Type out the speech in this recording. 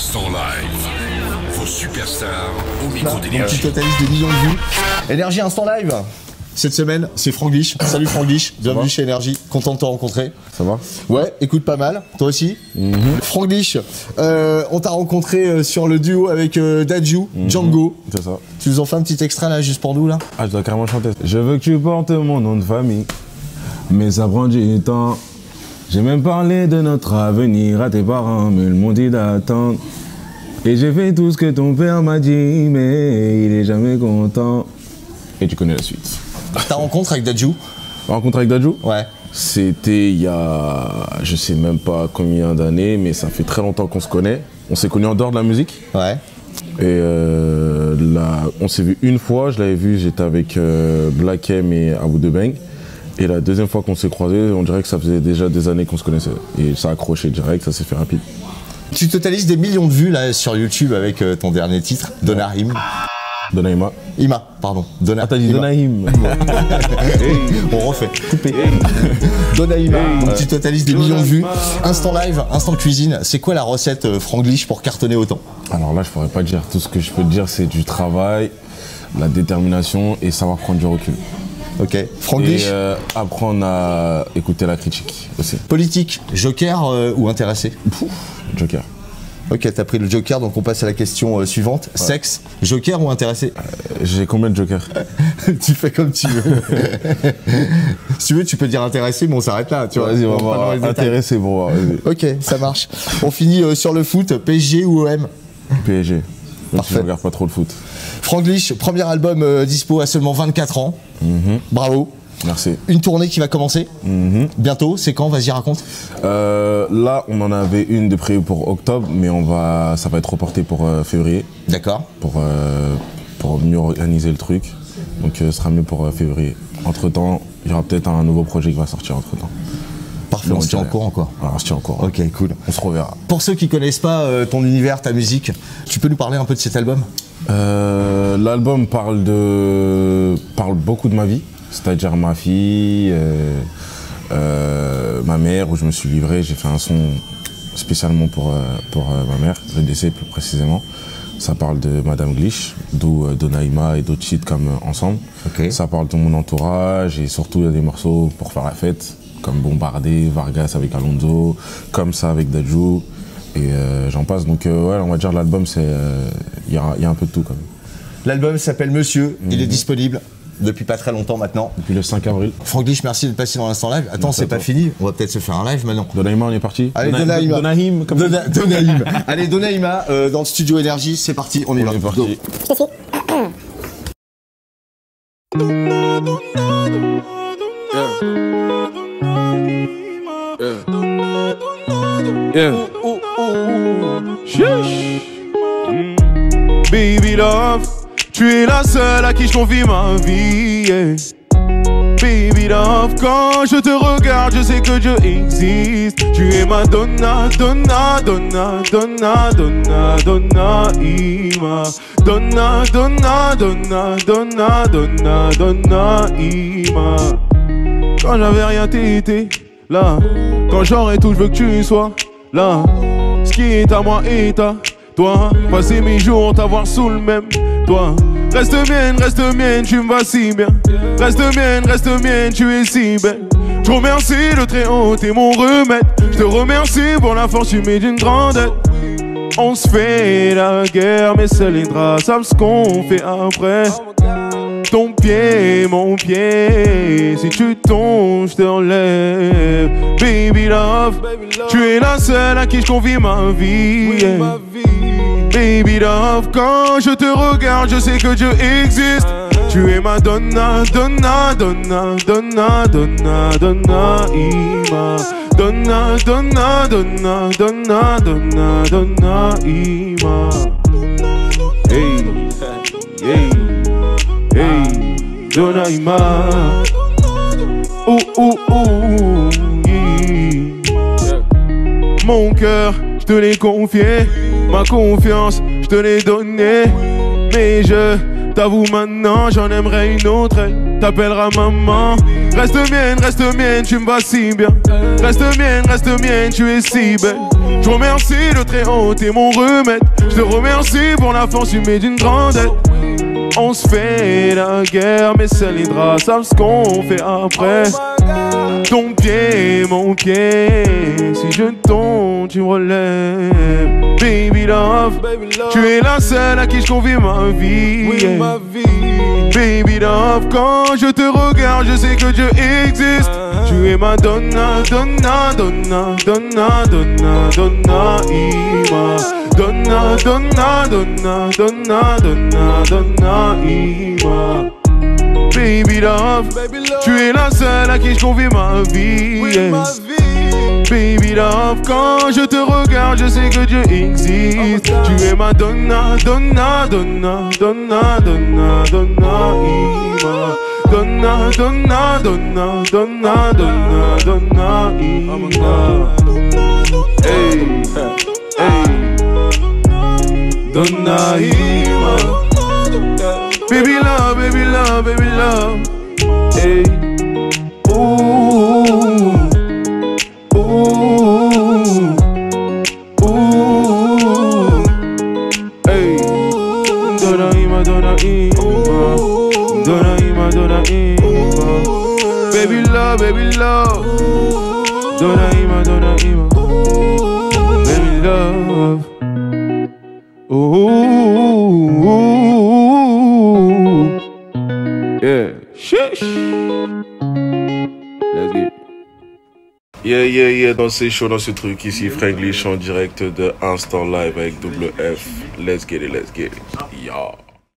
Instant Live. Vos superstars au micro d'énergie. totalises des millions de vues. Énergie Instant Live. Cette semaine, c'est Franglish. Salut Franglish, bienvenue chez Énergie. Content de te rencontrer. Ça va Ouais, écoute pas mal. Toi aussi Franglish, euh, on t'a rencontré euh, sur le duo avec euh, Dadju, Django. C'est ça. Tu nous en fais un petit extrait là, juste pour nous là Ah, je dois carrément chanter. Je veux que tu portes mon nom de famille, mais ça prend du temps. J'ai même parlé de notre avenir à tes parents, mais ils m'ont dit d'attendre. Et j'ai fait tout ce que ton père m'a dit, mais il est jamais content. Et tu connais la suite. Ta rencontre avec Dadju? Rencontre avec Dadju? Ouais. C'était il y a, je sais même pas combien d'années, mais ça fait très longtemps qu'on se connaît. On s'est connus en dehors de la musique. Ouais. Et euh, là, on s'est vu une fois, je l'avais vu, j'étais avec euh, Black M et Abu de Bang. Et la deuxième fois qu'on s'est croisés, on dirait que ça faisait déjà des années qu'on se connaissait. Et ça a accroché direct, ça s'est fait rapide. Tu totalises des millions de vues là sur YouTube avec euh, ton dernier titre, Donahim. Donaïma. Ima, pardon. Dona- Ah, t'as dit On refait. Coupé. Donaïma. Donc tu totalises des millions de vues. Instant live, instant cuisine. C'est quoi la recette euh, Franglish pour cartonner autant? Alors là, je pourrais pas dire. Tout ce que je peux te dire, c'est du travail, la détermination et savoir prendre du recul. Ok. Et Franglish, euh, apprendre à écouter la critique aussi. politique, joker euh, ou intéressé Joker. Ok, t'as pris le joker, donc on passe à la question euh, suivante. Sexe, joker ou intéressé J'ai combien de jokers Tu fais comme tu veux. si tu veux, tu peux dire intéressé, mais on s'arrête là. Tu vois, Vas-y, on va voir. Intéressé vas-y. Ok, ça marche. On finit sur le foot, PSG ou OM PSG. Parfait. je regarde pas trop le foot. Franglish, premier album euh, dispo à seulement 24 ans. Bravo. Merci. Une tournée qui va commencer bientôt. C'est quand? Vas-y, raconte. Euh, là, on en avait une de prévue pour octobre, mais on va, ça va être reporté pour euh, février, D'accord. pour, euh, pour mieux organiser le truc. Donc, ce sera mieux pour février. Entre temps, il y aura peut-être un nouveau projet qui va sortir entre temps. Parfait, on se tient au courant quoi. Alors, on se tient encore. Ok, cool. On se reverra. Pour ceux qui connaissent pas euh, ton univers, ta musique, tu peux nous parler un peu de cet album? Euh, L'album parle de parle beaucoup de ma vie, c'est-à-dire ma fille, euh, ma mère, où je me suis livré. J'ai fait un son spécialement pour, pour ma mère, le décès plus précisément. Ça parle de Madame Glitch, d'où euh, Donaïma et d'autres titres comme euh, Ensemble. Ça parle de mon entourage et surtout il y a des morceaux pour faire la fête, comme Bombardé, Vargas avec Alonso, comme ça avec Dadju. Et euh, j'en passe. Donc euh, ouais, on va dire l'album, c'est euh, il y, a, il y a un peu de tout quand même. L'album s'appelle Monsieur. Il est disponible depuis pas très longtemps maintenant. Depuis le 5 avril. Franglish, merci de passer dans l'instant live. Attends, c'est pas fini. On va peut-être se faire un live maintenant. Donaïma, on est parti Allez, Dona- Donaïma. Donaïm, comme Dona- Donaïm. Allez, Donaïma, euh, dans le studio Énergie, c'est parti, on y On va. est Go. parti. Baby love, tu es la seule à qui je confie ma vie. Baby love, quand je te regarde, je sais que Dieu existe. Tu es ma donna, donna, donna, donna, donna, donna, ima. Donna, donna, donna, donna, donna, donna, ima. Quand j'avais rien t'étais là. Quand j'aurai tout, je veux que tu sois là. Ce qui est à moi est à toi. Passer mes jours, t'avoir sous le même toi. Reste mienne, reste mienne, tu me vas si bien. Reste mienne, reste mienne, tu es si belle. Je remercie le très haut, t'es mon remède. Je te remercie pour la force, tu d'une grande aide. On se fait la guerre, mais seuls les draps savent ce qu'on fait après. Ton pied, mon pied, si tu tombes, je t'enlève. Baby love, tu es la seule à qui je confie ma vie. Baby love, quand je te regarde, je sais que Dieu existe. Tu es ma donna, donna, donna, donna, donna, donna, ima. Donna, donna, donna, donna, donna, donna, ima. Hey, hey. Ouh, ouh, ouh, yeah. Mon cœur, je te l'ai confié. Ma confiance, je te l'ai donnée. Mais je t'avoue maintenant, j'en aimerais une autre. t'appelleras maman. Reste mienne, reste mienne, tu me vas si bien. Reste mienne, reste mienne, tu es si belle. Je remercie le très haut, t'es mon remède. Je te remercie pour la force humaine d'une grande On se fait la guerre, mais Célindra savent ce qu'on fait après. Ton pied, mon pied, si je tombe, tu me relèves. Baby love, tu es la seule à qui je confie ma vie. Baby love, quand je te regarde, je sais que Dieu existe. Tu es ma donna, donna, donna, donna, donna, donna, ima. Donna, donna, donna, donna, donna, donna, ima. Baby love, tu es la seule à qui je confie ma vie. Baby love, quand je te regarde, je sais que Dieu existe. Tu es ma donna, donna, donna, donna, donna, donna, ima. Donna, donna, donna, donna, donna, donna, ima. Donna, ima. Baby love, baby love, baby love. Hey. Ooh. Ooh. Ooh. Hey. Dona ima, dona ima. Dona ima, dona ima. Baby love, baby love. Dona ima, dona ima. Baby love. Ooh. Yeah. Shush. Let's get. Yeah, yeah, yeah, dans ces shows, dans ce truc ici, Franglish en direct de Instant Live avec WF. Let's get it, let's get it. Yeah.